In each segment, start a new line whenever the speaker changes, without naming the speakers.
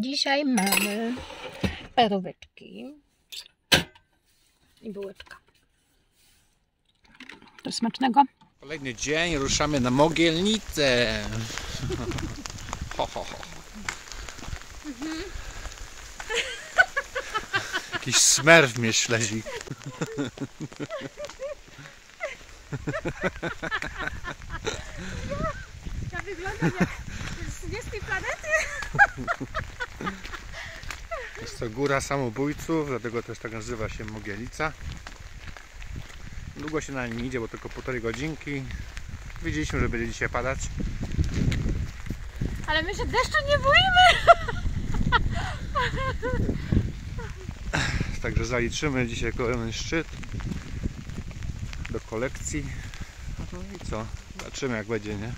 Dzisiaj mamy peróweczki i bułeczka. Do smacznego.
Kolejny dzień, ruszamy na Mogielnicę. Ho, ho, ho. Jakiś smerw mnie śledzi.
Ja wyglądam jak z niskiej planety.
To góra samobójców, dlatego też tak nazywa się Mogielica. Długo się na nim idzie, bo tylko półtorej godzinki. Wiedzieliśmy, że będzie dzisiaj padać.
Ale my się deszczu nie boimy.
Także zaliczymy dzisiaj kolejny szczyt do kolekcji. No i co? Zobaczymy jak będzie, nie?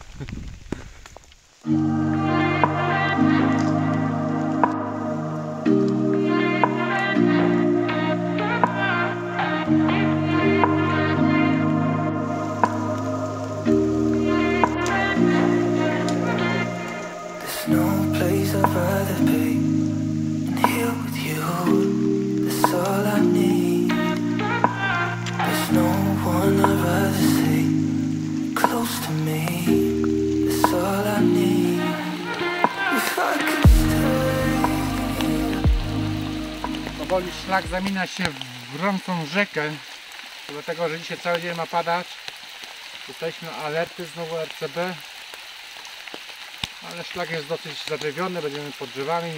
Powoli szlak zamienia się w gorącą rzekę, dlatego że dzisiaj cały dzień ma padać. Jesteśmy alerty znowu RCB, ale szlak jest dosyć zadrzewiony, będziemy pod drzewami.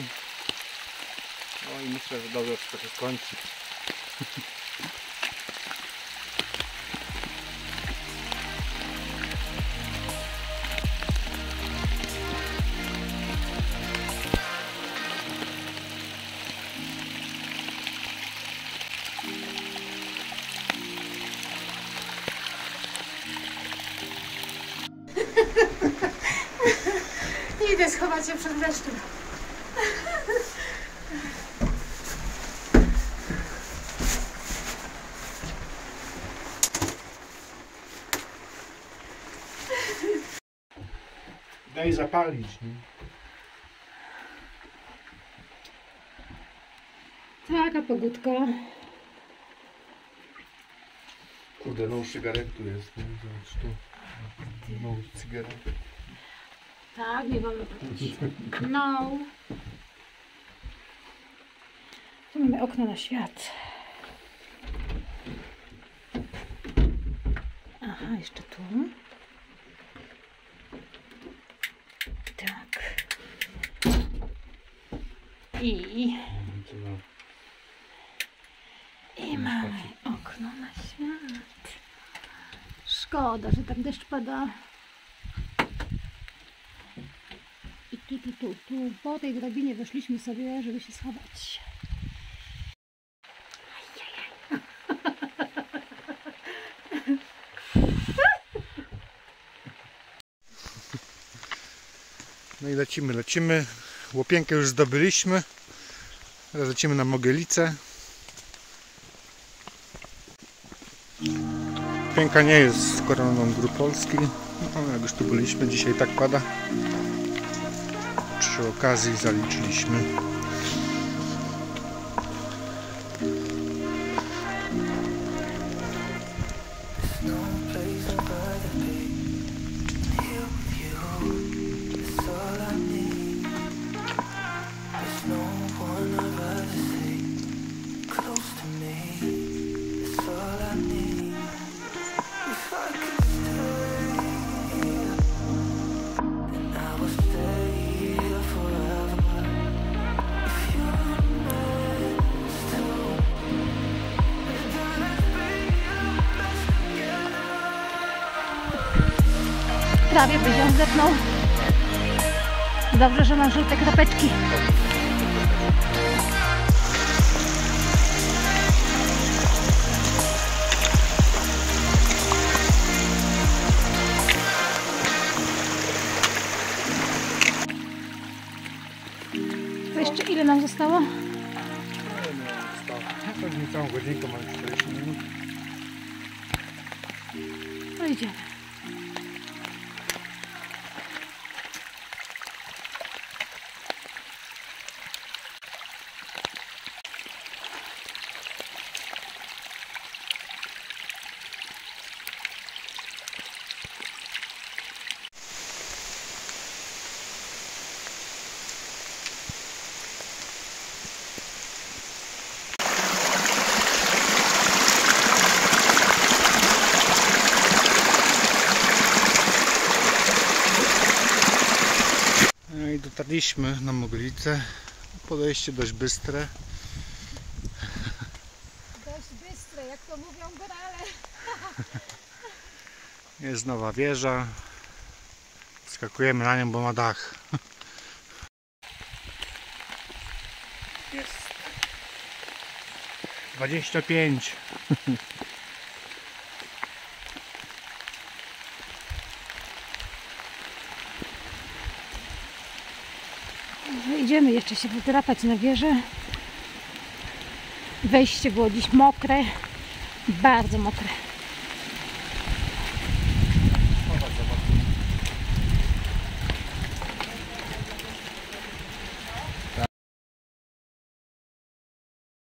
No i myślę, że dobrze wszystko się skończy.
schować się przed deszczem.
Daj zapalić. Nie?
Taka pogódka.
Kurde, no cygaret tu jest. Nie? Zobacz tu. No cygaret.
Tak, nie wolno palić. No. Tu mamy okno na świat. Aha, jeszcze tu. Tak. I, I mamy okno na świat. Szkoda, że tam deszcz pada. I tu, tu, tu, tu, po tej drabinie weszliśmy sobie, żeby się schować.
No i lecimy, lecimy. Łopienkę już zdobyliśmy. Teraz lecimy na Mogielicę. Łopienka nie jest koroną gór Polski. No, jak już tu byliśmy, dzisiaj tak pada. Przy okazji zaliczyliśmy.
Prawie by się zepnął. Dobrze, że mam żółte kropeczki. Jeszcze ile nam zostało?
Pewnie całą godzinkę, mamy 40 minut.
No idziemy.
No i dotarliśmy na Moglicę. Podejście dość bystre.
Dość bystre, jak to mówią górale.
Jest nowa wieża. Skakujemy na nią, bo ma dach. Jest 25.
Idziemy jeszcze się wydrapać na wieżę. Wejście było dziś mokre, bardzo mokre.